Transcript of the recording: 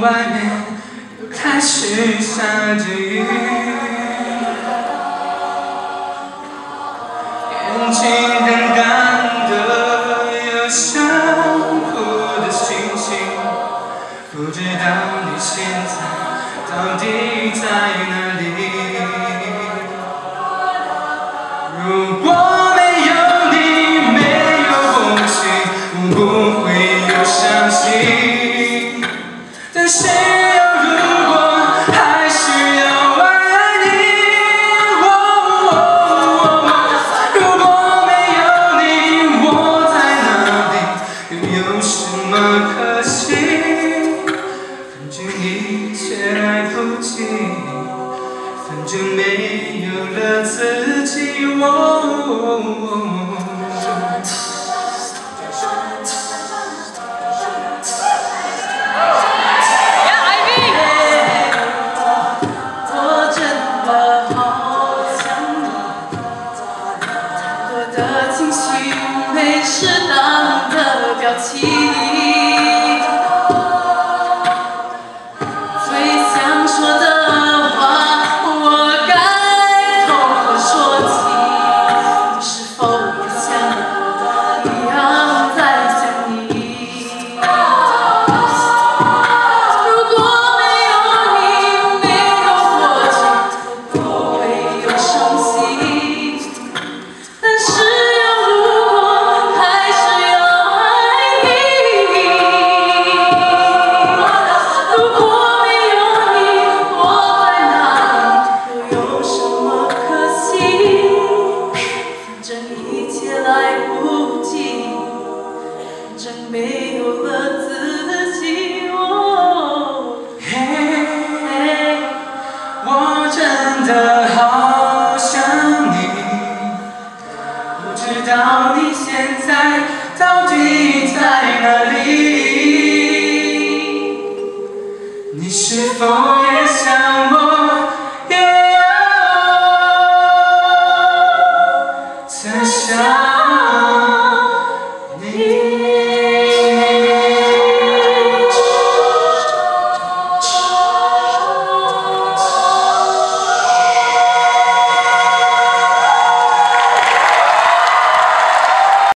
外面又开始下着雨眼睛干干的有想哭的心情不知道你现在到底在哪这可惜，反正一切来不及，反正没有了自己。我真的好想你，太多的情绪没适当的表情。一切来不及，真没有了自己嘿。我真的好想你，不知道你现在到底在哪里？你是否也想我？这下。